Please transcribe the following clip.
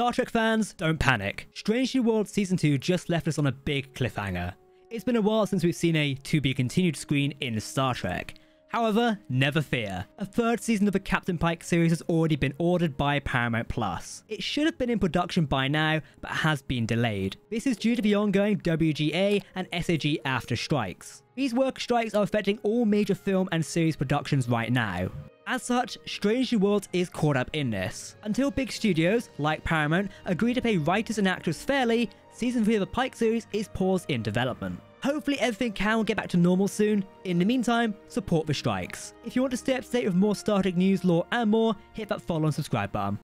Star Trek fans, don't panic. Strange New Worlds Season 2 just left us on a big cliffhanger. It's been a while since we've seen a to be continued screen in Star Trek. However, never fear. A third season of the Captain Pike series has already been ordered by Paramount Plus. It should have been in production by now, but has been delayed. This is due to the ongoing WGA and SAG-AFTRA strikes. These work strikes are affecting all major film and series productions right now. As such, Strange New Worlds is caught up in this. Until big studios, like Paramount, agree to pay writers and actors fairly, Season 3 of the Pike series is paused in development. Hopefully everything can get back to normal soon. In the meantime, support the strikes. If you want to stay up to date with more Star Trek news, lore, and more, hit that follow and subscribe button.